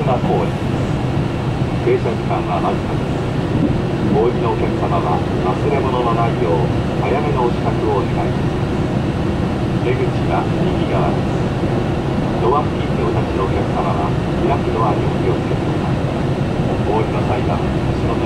沼公園停車時間はわずかですお降りのお客様は忘れ物のないよう早めのお支度をお願いします出口は右側ですドア付近でお立ちのお客様は開くドアにお気をつけくださいお降りの際は足の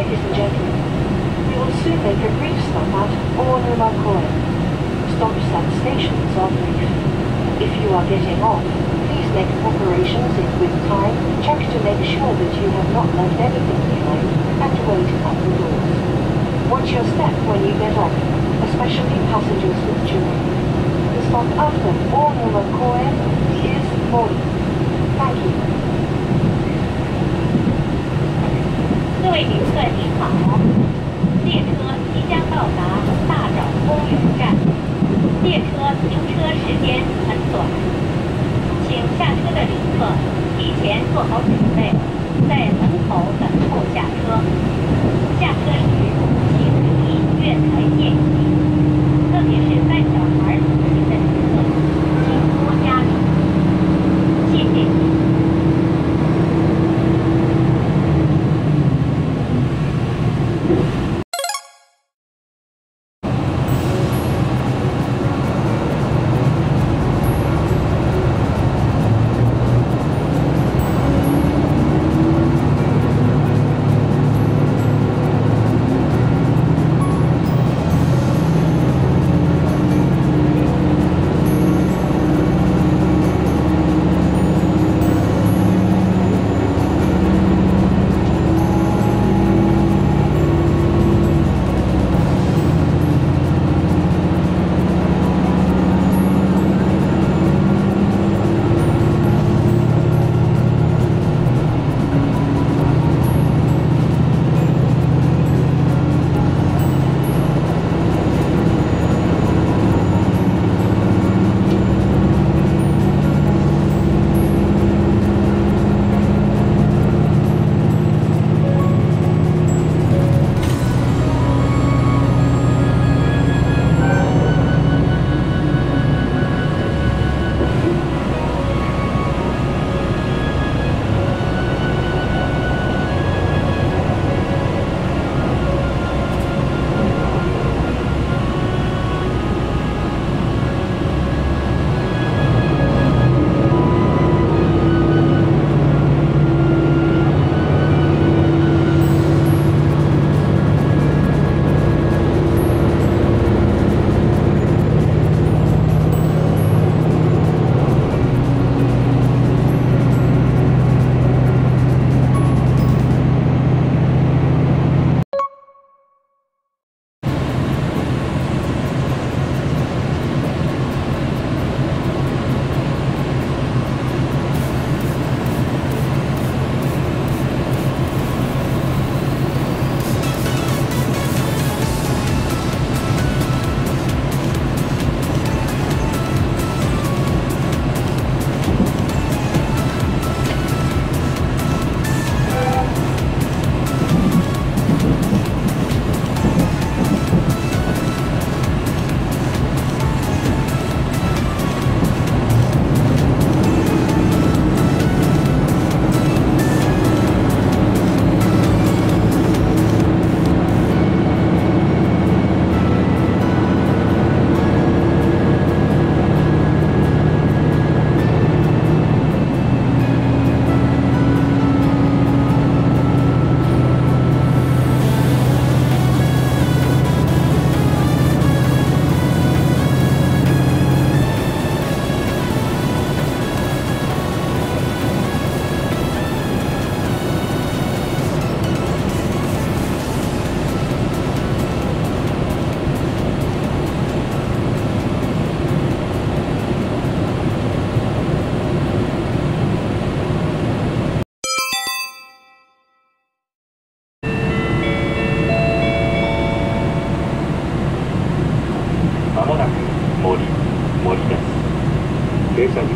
Ladies and gentlemen, we will soon make a brief stop at Ornuma Koen. Stops at stations are brief. If you are getting off, please make preparations in with time, check to make sure that you have not left anything behind, and wait at the doors. Watch your step when you get off, especially passengers with children. The stop after Ornuma Koen is Mori. Thank you. 各位旅客您好，列车即将到达大港公园站，列车停车时间很短，请下车的旅客提前做好准备，在门口等候。下车。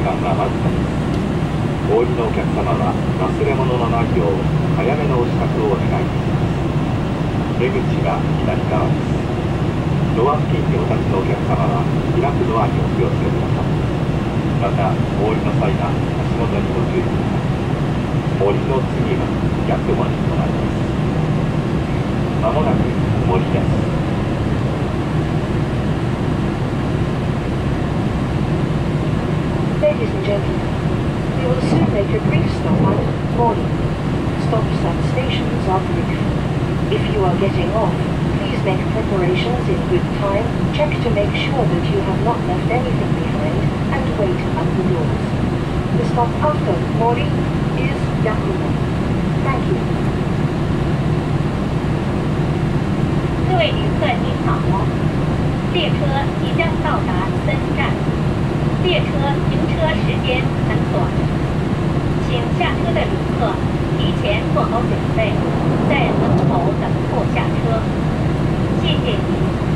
間はわずかですお降りのお客様は忘れ物のないよう早めのお支度をお願いいたします出口が左側ですドア付近にお立ちのお客様は開くドアにお気をつけくださいまたお降りの際は足元にご注意ください降りの次は逆門にとなりますまもなく森です。Make preparations in good time, check to make sure that you have not left anything behind, and wait at the doors. The stop after Mori is Yakumo. Thank you. 各位旅客您好，列车即将到达森站，列车停车时间很短，请下车的旅客提前做好准备，在门口等候下车。谢谢您。